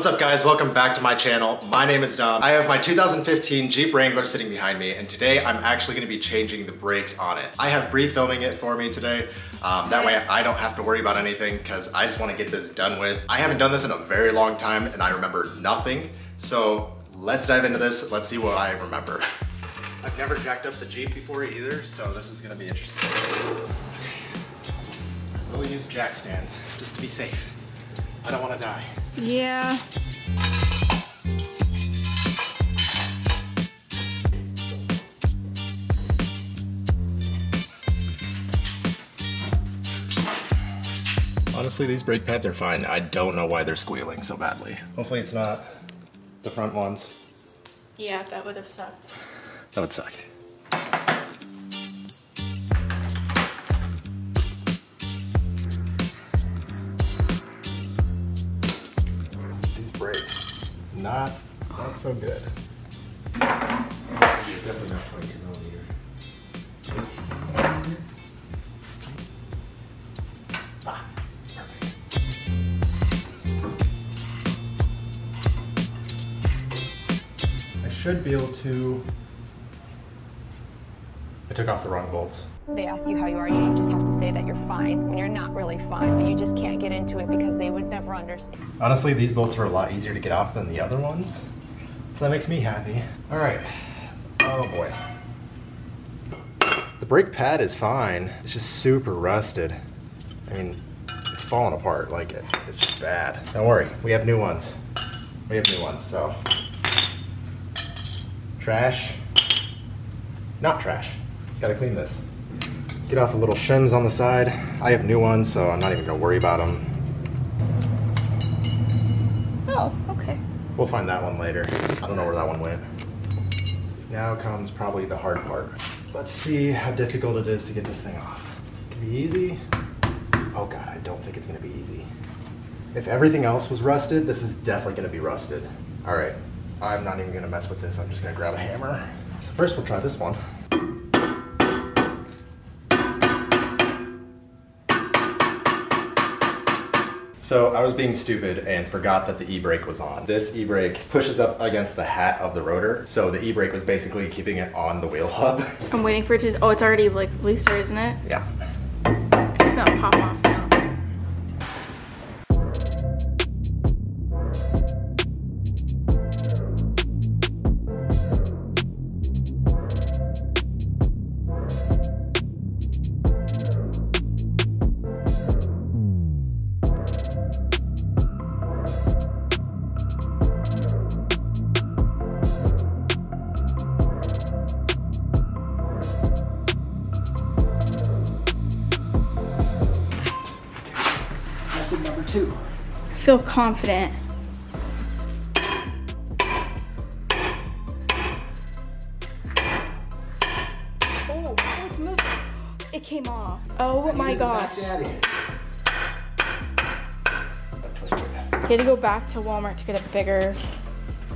What's up guys, welcome back to my channel. My name is Dom. I have my 2015 Jeep Wrangler sitting behind me and today I'm actually gonna be changing the brakes on it. I have Bree filming it for me today. Um, that way I don't have to worry about anything because I just wanna get this done with. I haven't done this in a very long time and I remember nothing. So let's dive into this. Let's see what I remember. I've never jacked up the Jeep before either, so this is gonna be interesting. We'll use jack stands just to be safe. I don't wanna die. Yeah. Honestly, these brake pads are fine. I don't know why they're squealing so badly. Hopefully it's not the front ones. Yeah, that would have sucked. That would suck. Brakes, not, not so good. Definitely not 22 millimeter. Ah, perfect. I should be able to. Took off the wrong bolts. They ask you how you are, you just have to say that you're fine when you're not really fine, but you just can't get into it because they would never understand. Honestly, these bolts were a lot easier to get off than the other ones. So that makes me happy. All right. Oh boy. The brake pad is fine. It's just super rusted. I mean, it's falling apart. Like, it, it's just bad. Don't worry, we have new ones. We have new ones, so. Trash. Not trash. Gotta clean this. Get off the little shims on the side. I have new ones, so I'm not even gonna worry about them. Oh, okay. We'll find that one later. I don't know where that one went. Now comes probably the hard part. Let's see how difficult it is to get this thing off. Can be easy. Oh god, I don't think it's gonna be easy. If everything else was rusted, this is definitely gonna be rusted. All right, I'm not even gonna mess with this. I'm just gonna grab a hammer. So first we'll try this one. So I was being stupid and forgot that the e-brake was on. This e-brake pushes up against the hat of the rotor. So the e-brake was basically keeping it on the wheel hub. I'm waiting for it to, oh, it's already like looser, isn't it? Yeah. It's gonna pop off now. Feel confident. Oh, oh, it's moving. It came off. Oh my gosh. He had to go back to Walmart to get a bigger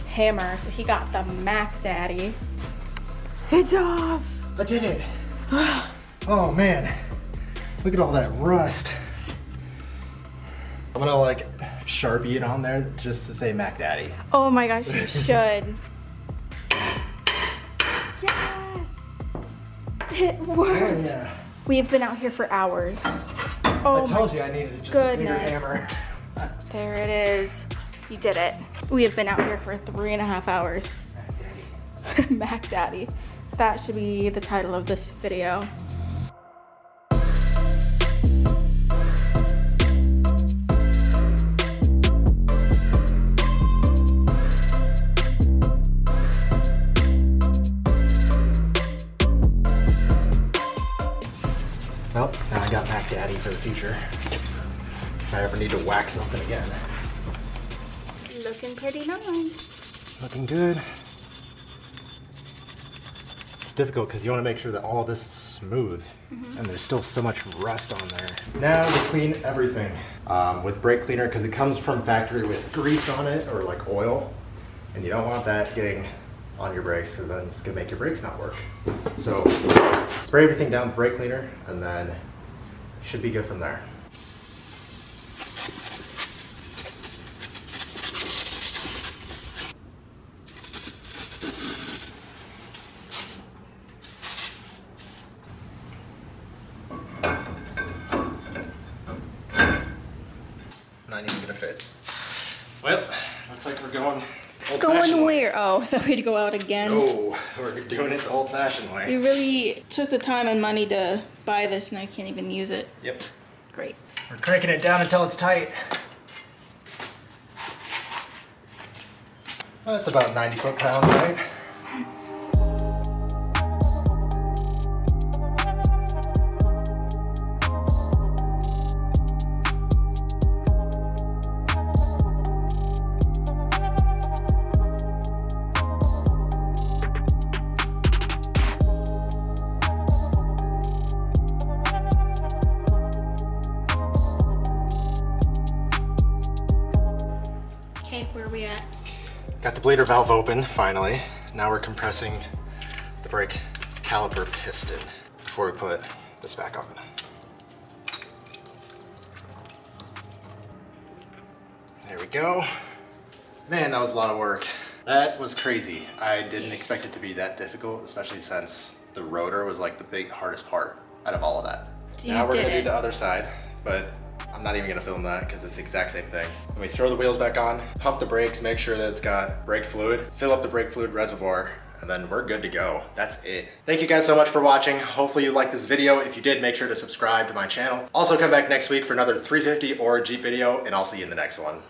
hammer, so he got the Mac Daddy. It's off. I did it. Oh man, look at all that rust. I'm gonna like Sharpie it on there just to say Mac Daddy. Oh my gosh, you should. yes! It oh, worked. yeah. We have been out here for hours. Oh I told you I needed just a bigger hammer. There it is. You did it. We have been out here for three and a half hours. Mac Daddy. That should be the title of this video. I ever need to whack something again. Looking pretty nice. Looking good. It's difficult because you want to make sure that all of this is smooth and there's still so much rust on there. Now to clean everything um, with brake cleaner because it comes from factory with grease on it or like oil and you don't want that getting on your brakes so then it's gonna make your brakes not work. So spray everything down with brake cleaner and then should be good from there. Not even gonna fit. Well, looks like we're going old Going where? Oh, I thought we'd go out again. No, we're doing it the old fashioned way. We really took the time and money to buy this and I can't even use it. Yep. Great. We're cranking it down until it's tight. Well, that's about 90 foot pound, right? Okay, where are we at? Got the bleeder valve open, finally. Now we're compressing the brake caliper piston before we put this back on. There we go. Man, that was a lot of work. That was crazy. I didn't expect it to be that difficult, especially since the rotor was like the big hardest part out of all of that. You now we're did gonna do the other side, but I'm not even gonna film that because it's the exact same thing. We throw the wheels back on, pump the brakes, make sure that it's got brake fluid, fill up the brake fluid reservoir, and then we're good to go. That's it. Thank you guys so much for watching. Hopefully you liked this video. If you did, make sure to subscribe to my channel. Also come back next week for another 350 or Jeep video, and I'll see you in the next one.